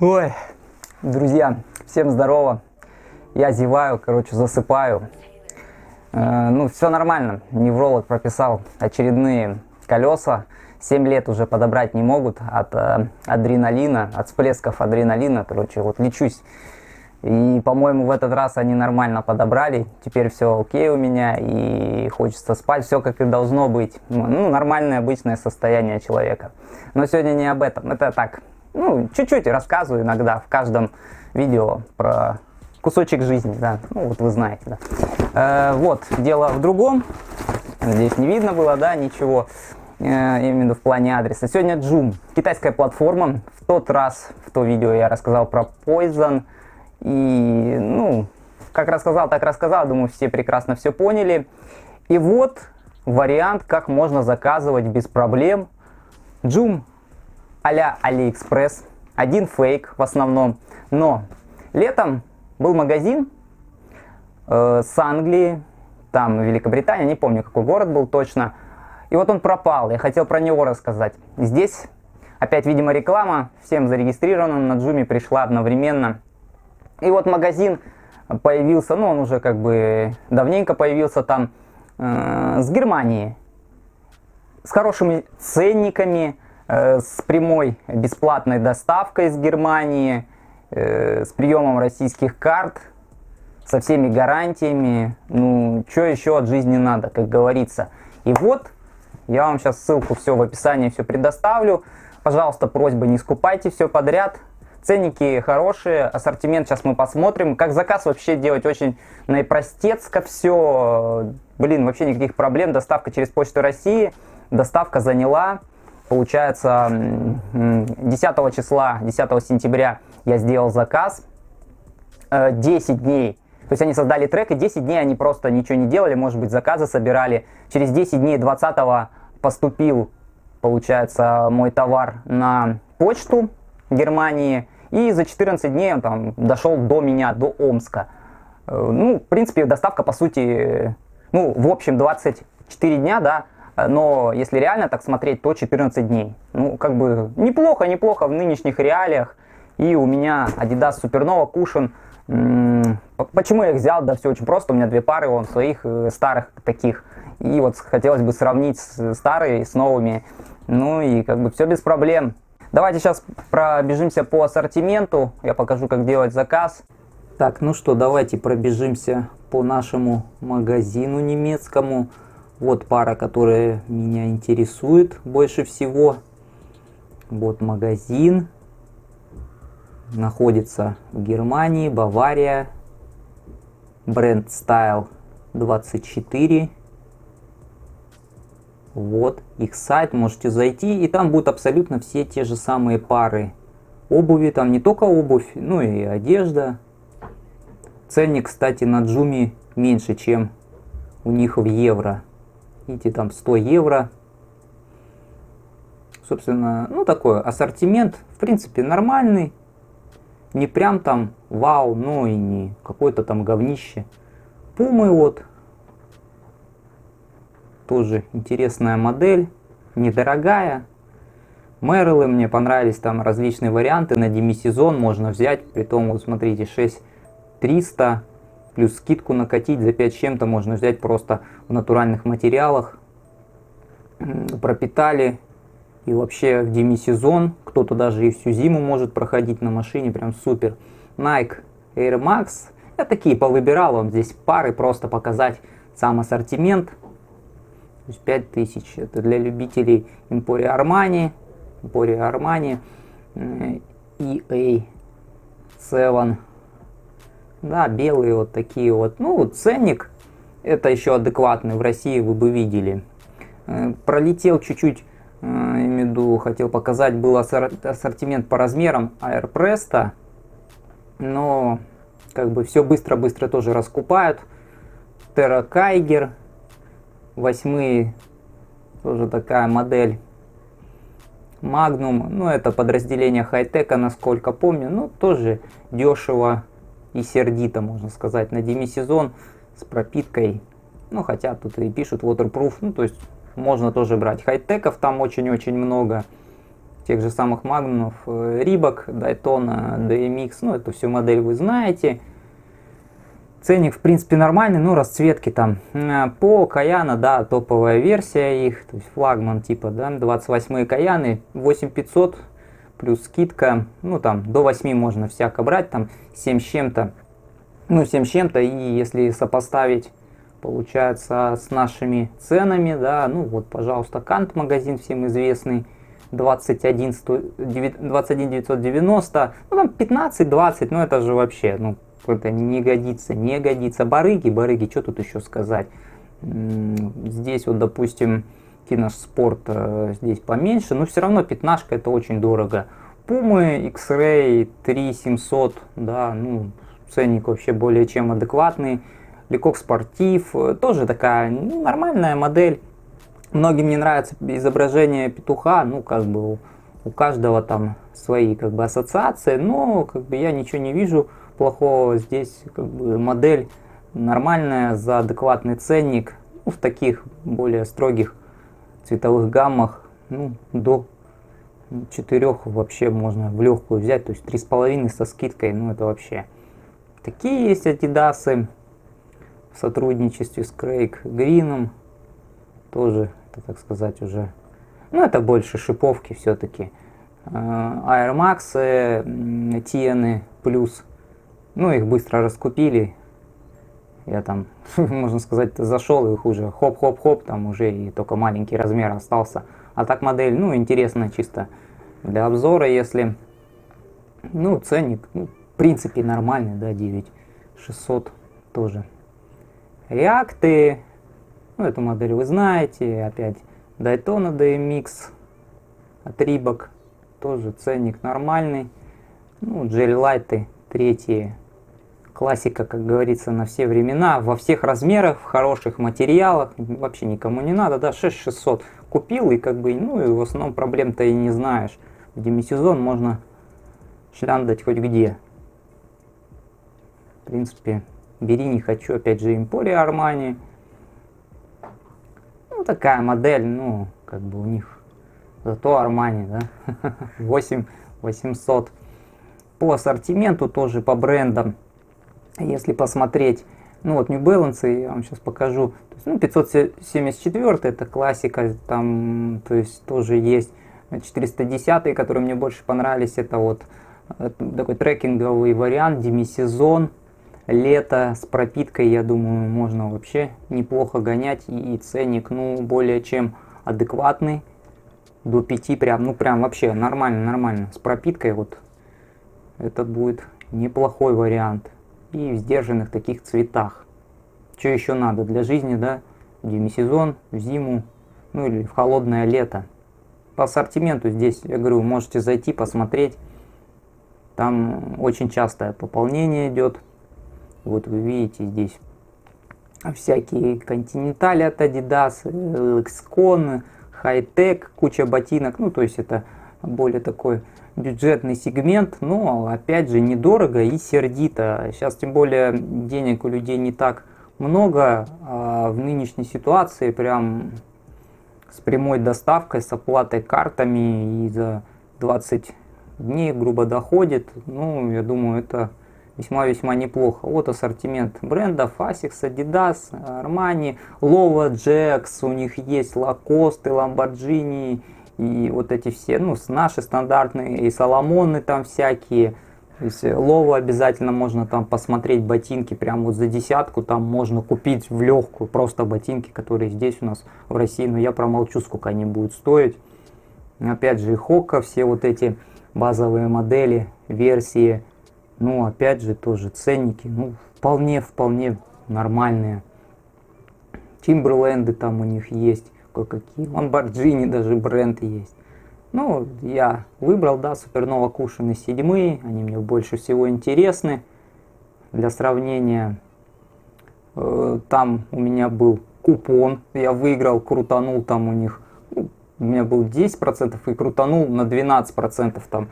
Ой, друзья, всем здорово. Я зеваю, короче, засыпаю. Э, ну, все нормально. Невролог прописал очередные колеса. 7 лет уже подобрать не могут от э, адреналина, от всплесков адреналина. Короче, вот лечусь. И, по-моему, в этот раз они нормально подобрали. Теперь все окей у меня и хочется спать. Все как и должно быть. Ну, нормальное обычное состояние человека. Но сегодня не об этом. Это так, ну, чуть-чуть рассказываю иногда в каждом видео про кусочек жизни, да, ну, вот вы знаете, да. Э, вот, дело в другом, надеюсь, не видно было, да, ничего, э, именно в плане адреса. Сегодня Joom, китайская платформа, в тот раз, в то видео я рассказал про Poison, и, ну, как рассказал, так рассказал, думаю, все прекрасно все поняли. И вот вариант, как можно заказывать без проблем Joom а-ля Алиэкспресс, один фейк в основном. Но летом был магазин э, с Англии, там Великобритания, не помню какой город был точно. И вот он пропал, я хотел про него рассказать. Здесь опять, видимо, реклама, всем зарегистрирована, на Joom е пришла одновременно. И вот магазин появился, ну он уже как бы давненько появился там, э, с Германии, с хорошими ценниками, с прямой бесплатной доставкой из Германии, э, с приемом российских карт, со всеми гарантиями. Ну, что еще от жизни надо, как говорится. И вот, я вам сейчас ссылку все в описании все предоставлю. Пожалуйста, просьба, не скупайте все подряд. Ценники хорошие, ассортимент сейчас мы посмотрим. Как заказ вообще делать очень наипростецко все. Блин, вообще никаких проблем. Доставка через Почту России. Доставка заняла Получается, 10 числа, 10 сентября я сделал заказ. 10 э, дней. То есть они создали трек, и 10 дней они просто ничего не делали, может быть, заказы собирали. Через 10 дней 20 поступил, получается, мой товар на почту Германии. И за 14 дней он там дошел до меня, до Омска. Э, ну, в принципе, доставка, по сути, ну, в общем, 24 дня, да, но если реально так смотреть, то 14 дней. Ну, как бы неплохо, неплохо в нынешних реалиях. И у меня Adidas Supernova Cushion. Почему я их взял? Да все очень просто. У меня две пары, он своих э, старых таких. И вот хотелось бы сравнить старые с новыми. Ну и как бы все без проблем. Давайте сейчас пробежимся по ассортименту. Я покажу, как делать заказ. Так, ну что, давайте пробежимся по нашему магазину немецкому. Вот пара, которая меня интересует больше всего. Вот магазин. Находится в Германии, Бавария. Бренд Style 24. Вот их сайт, можете зайти, и там будут абсолютно все те же самые пары обуви. Там не только обувь, но и одежда. Ценник, кстати, на Джуми меньше, чем у них в евро. Видите, там 100 евро. Собственно, ну такой ассортимент, в принципе, нормальный. Не прям там вау, но и не какое-то там говнище. Пумы вот. Тоже интересная модель, недорогая. Мерлы мне понравились, там различные варианты. На демисезон можно взять, при том, вот смотрите, 6300 плюс скидку накатить за 5 чем-то можно взять просто в натуральных материалах. Пропитали и вообще в демисезон, кто-то даже и всю зиму может проходить на машине, прям супер. Nike Air Max, я такие повыбирал вам здесь пары, просто показать сам ассортимент. То есть 5000, это для любителей Emporia Armani, Emporia Armani, EA 7 да, белые вот такие вот. Ну, ценник, это еще адекватный, в России вы бы видели. Э, пролетел чуть-чуть, э, имею в виду, хотел показать, был ассортимент по размерам Airpresto, но как бы все быстро-быстро тоже раскупают. Terra Kaiger, восьмые, тоже такая модель. Magnum, ну это подразделение хай-тека, насколько помню, ну тоже дешево и сердито, можно сказать, на демисезон с пропиткой. Ну, хотя тут и пишут waterproof, ну, то есть можно тоже брать. Хай-теков там очень-очень много. тех же самых Магнумов, Рибок, Дайтона, DMX, ну эту всю модель вы знаете. Ценник, в принципе, нормальный, ну, расцветки там. По Каяна, да, топовая версия их, то есть флагман типа, да, 28 Каяны, 8500 плюс скидка, ну, там, до 8 можно всяко брать, там, 7 с чем-то, ну, 7 с чем-то, и если сопоставить, получается, с нашими ценами, да, ну, вот, пожалуйста, Кант магазин всем известный, 21, 100, 21 990, ну, там, 15-20, ну, это же вообще, ну, это не годится, не годится. Барыги, барыги, что тут еще сказать? Здесь вот, допустим, кинош спорт э, здесь поменьше, но все равно пятнашка это очень дорого. Пумы X-Ray 3700, да, ну, ценник вообще более чем адекватный. Лекок Спортив, э, тоже такая ну, нормальная модель. Многим не нравится изображение петуха, ну, как бы у, у каждого там свои как бы ассоциации, но как бы я ничего не вижу плохого. Здесь как бы модель нормальная за адекватный ценник. Ну, в таких более строгих цветовых гаммах ну, до 4 вообще можно в легкую взять. То есть 3,5 со скидкой, ну это вообще. Такие есть адидасы в сотрудничестве с Крейг Грином. Тоже, это, так сказать, уже... Ну это больше шиповки все-таки. Air Max, Тиены плюс ну, их быстро раскупили. Я там, можно сказать, зашел, их уже хоп-хоп-хоп, там уже и только маленький размер остался. А так модель, ну, интересная чисто для обзора, если, ну, ценник, ну, в принципе, нормальный, да, 9600 тоже. Реакты, ну, эту модель вы знаете, опять Daytona DMX Reebok, тоже ценник нормальный. Ну, джель-лайты третьи Классика, как говорится, на все времена, во всех размерах, в хороших материалах, вообще никому не надо, да, 6600 купил и как бы, ну и в основном проблем-то и не знаешь. В демисезон можно шляндать хоть где. В принципе, бери не хочу, опять же, Emporia Armani. Ну, такая модель, ну, как бы у них, зато Armani, да, 8 800. По ассортименту тоже, по брендам, если посмотреть, ну вот New Balance, я вам сейчас покажу, то есть, ну 574 это классика, там, то есть тоже есть. 410, которые мне больше понравились, это вот такой трекинговый вариант, демисезон, лето с пропиткой, я думаю, можно вообще неплохо гонять, и, и ценник, ну, более чем адекватный, до 5 прям, ну, прям вообще нормально, нормально, с пропиткой вот, это будет неплохой вариант и в сдержанных таких цветах. Что еще надо для жизни, да? Демисезон, в зиму, ну или в холодное лето. По ассортименту здесь, я говорю, можете зайти, посмотреть. Там очень частое пополнение идет. Вот вы видите здесь всякие континентали от Adidas, Lexcon, Hightech, куча ботинок. Ну, то есть это более такой бюджетный сегмент, но опять же недорого и сердито. Сейчас тем более денег у людей не так много, а в нынешней ситуации прям с прямой доставкой, с оплатой картами и за 20 дней грубо доходит. Ну, я думаю, это весьма-весьма неплохо. Вот ассортимент брендов Asics, Adidas, Armani, Lova, Jax, у них есть Lacoste, Lamborghini, и вот эти все, ну, наши стандартные, и Соломоны там всякие, то есть Лову обязательно можно там посмотреть ботинки, прям вот за десятку там можно купить в легкую просто ботинки, которые здесь у нас в России, но я промолчу, сколько они будут стоить. Опять же, и Хока, все вот эти базовые модели, версии, ну, опять же, тоже ценники, ну, вполне-вполне нормальные. Тимберленды там у них есть кое-какие. Lamborghini даже бренд есть. Ну, я выбрал, да, Супернова Кушины седьмые, они мне больше всего интересны. Для сравнения, э, там у меня был купон, я выиграл, крутанул там у них, ну, у меня был 10% и крутанул на 12% там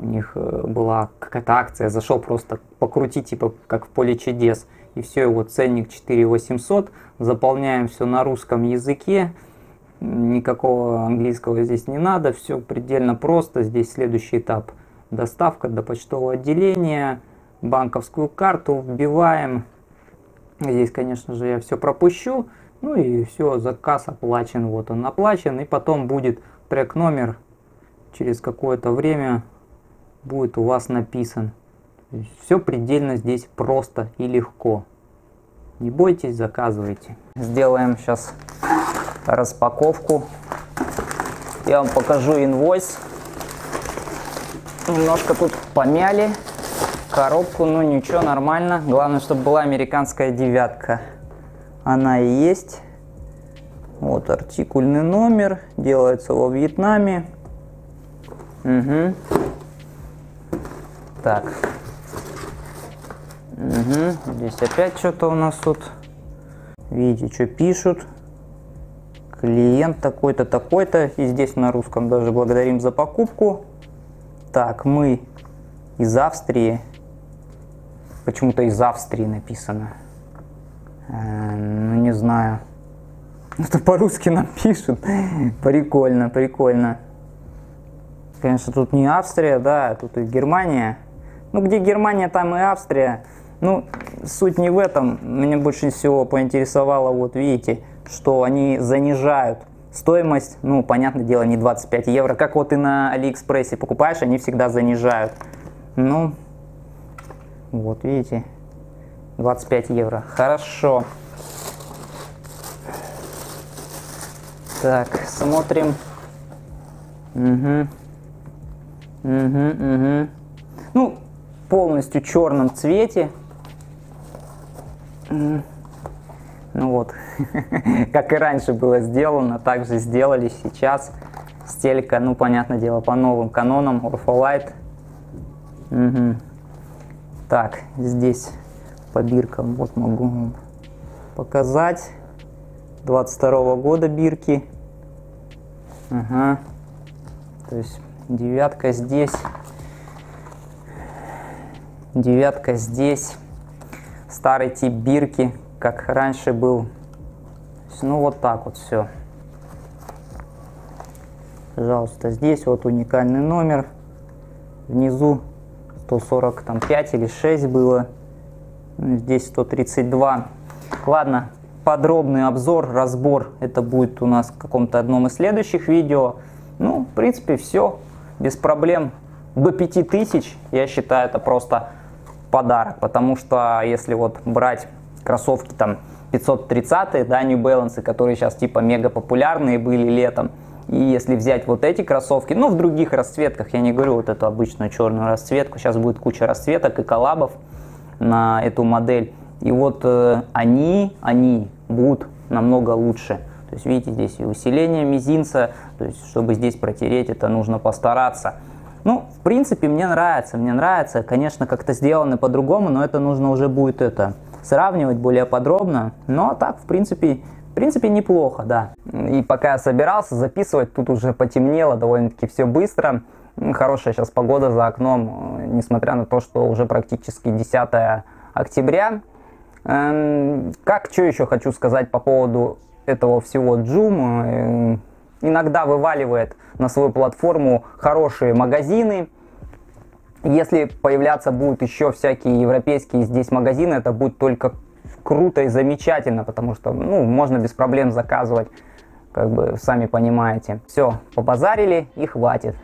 у них э, была какая-то акция, зашел просто покрутить, типа как в поле чудес. И все, его ценник 4800, заполняем все на русском языке, Никакого английского здесь не надо, все предельно просто. Здесь следующий этап. Доставка до почтового отделения, банковскую карту вбиваем. Здесь, конечно же, я все пропущу. Ну и все, заказ оплачен. Вот он оплачен. И потом будет трек номер. Через какое-то время будет у вас написан. Все предельно здесь просто и легко. Не бойтесь, заказывайте. Сделаем сейчас распаковку. Я вам покажу инвойс. Немножко тут помяли коробку, но ничего, нормально. Главное, чтобы была американская девятка. Она и есть. Вот артикульный номер. Делается во Вьетнаме. Угу. Так. Угу. Здесь опять что-то у нас тут. Видите, что пишут клиент такой-то, такой-то. И здесь на русском даже благодарим за покупку. Так, мы из Австрии. Почему-то из Австрии написано. Э, ну, не знаю. Это по-русски нам пишут. Прикольно, прикольно. Конечно, тут не Австрия, да, тут и Германия. Ну, где Германия, там и Австрия. Ну, суть не в этом. Меня больше всего поинтересовало, вот видите, что они занижают стоимость, ну, понятное дело, не 25 евро, как вот и на Алиэкспрессе покупаешь, они всегда занижают. Ну, вот видите, 25 евро. Хорошо. Так, смотрим. Угу. Угу, угу. Ну, полностью черном цвете. Ну вот, как и раньше было сделано, также сделали сейчас. Стелька, ну, понятное дело, по новым канонам, Orpholite. Угу. Так, здесь по биркам, вот могу вам показать. 22 -го года бирки. Ага. То есть девятка здесь. Девятка здесь. Старый тип бирки как раньше был. Ну вот так вот все. Пожалуйста, здесь вот уникальный номер. Внизу 145 или 6 было. Ну, здесь 132. Ладно, подробный обзор, разбор, это будет у нас в каком-то одном из следующих видео. Ну, в принципе, все, без проблем. До 5000, я считаю, это просто подарок, потому что если вот брать кроссовки там 530, да, New Balance, которые сейчас типа мега популярные были летом. И если взять вот эти кроссовки, ну в других расцветках, я не говорю вот эту обычную черную расцветку, сейчас будет куча расцветок и коллабов на эту модель. И вот э, они, они будут намного лучше. То есть видите, здесь и усиление мизинца, то есть чтобы здесь протереть, это нужно постараться. Ну, в принципе, мне нравится, мне нравится, конечно, как-то сделано по-другому, но это нужно уже будет это сравнивать более подробно. Но так, в принципе, в принципе, неплохо, да. И пока я собирался записывать, тут уже потемнело довольно-таки все быстро. Хорошая сейчас погода за окном, э, несмотря на то, что уже практически 10 октября. Эм, как, что еще хочу сказать по поводу этого всего Joom. Э, иногда вываливает на свою платформу хорошие магазины, если появляться будут еще всякие европейские здесь магазины, это будет только круто и замечательно, потому что, ну, можно без проблем заказывать, как бы, сами понимаете. Все, побазарили и хватит.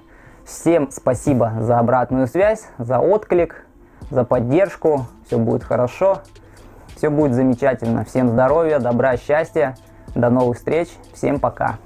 Всем спасибо за обратную связь, за отклик, за поддержку. Все будет хорошо, все будет замечательно. Всем здоровья, добра, счастья. До новых встреч. Всем пока.